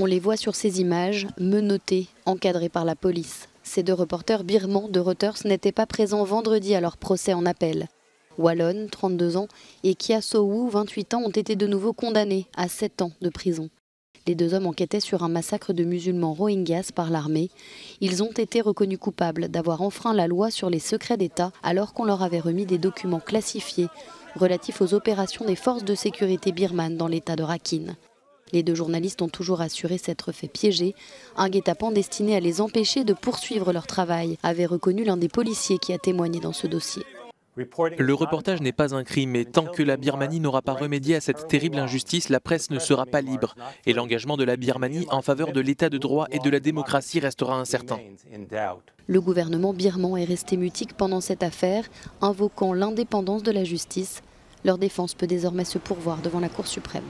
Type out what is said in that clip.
On les voit sur ces images, menottés, encadrés par la police. Ces deux reporters birmans de Reuters n'étaient pas présents vendredi à leur procès en appel. Wallon, 32 ans, et Kia So 28 ans, ont été de nouveau condamnés à 7 ans de prison. Les deux hommes enquêtaient sur un massacre de musulmans rohingyas par l'armée. Ils ont été reconnus coupables d'avoir enfreint la loi sur les secrets d'État alors qu'on leur avait remis des documents classifiés relatifs aux opérations des forces de sécurité birmanes dans l'État de Rakhine. Les deux journalistes ont toujours assuré s'être fait piéger. Un guet-apens destiné à les empêcher de poursuivre leur travail, avait reconnu l'un des policiers qui a témoigné dans ce dossier. Le reportage n'est pas un crime, mais tant que la Birmanie n'aura pas remédié à cette terrible injustice, la presse ne sera pas libre. Et l'engagement de la Birmanie en faveur de l'état de droit et de la démocratie restera incertain. Le gouvernement birman est resté mutique pendant cette affaire, invoquant l'indépendance de la justice. Leur défense peut désormais se pourvoir devant la Cour suprême.